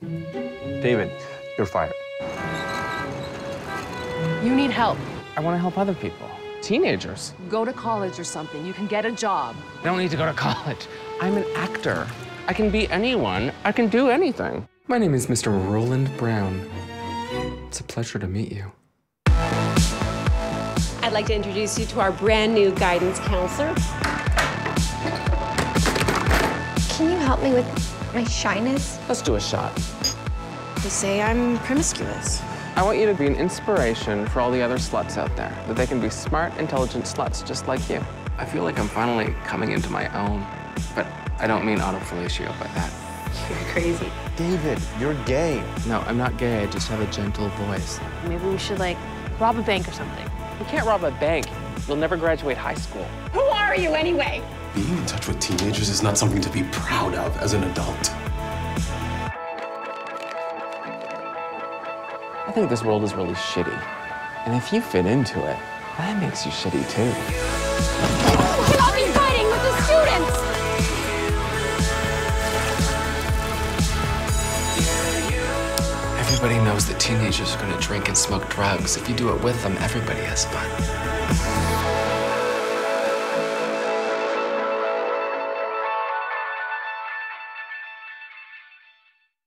David, you're fired. You need help. I want to help other people. Teenagers. Go to college or something. You can get a job. I don't need to go to college. I'm an actor. I can be anyone. I can do anything. My name is Mr. Roland Brown. It's a pleasure to meet you. I'd like to introduce you to our brand new guidance counselor. Help me with my shyness? Let's do a shot. You say I'm promiscuous. I want you to be an inspiration for all the other sluts out there, that they can be smart, intelligent sluts just like you. I feel like I'm finally coming into my own, but I don't mean autofellatio by that. You're crazy. David, you're gay. No, I'm not gay. I just have a gentle voice. Maybe we should, like, rob a bank or something. You can't rob a bank. You'll never graduate high school. Who are you anyway? Being in touch with teenagers is not something to be proud of as an adult. I think this world is really shitty. And if you fit into it, that makes you shitty too. I'll be fighting with the students! Everybody knows that teenagers are gonna drink and smoke drugs. If you do it with them, everybody has fun.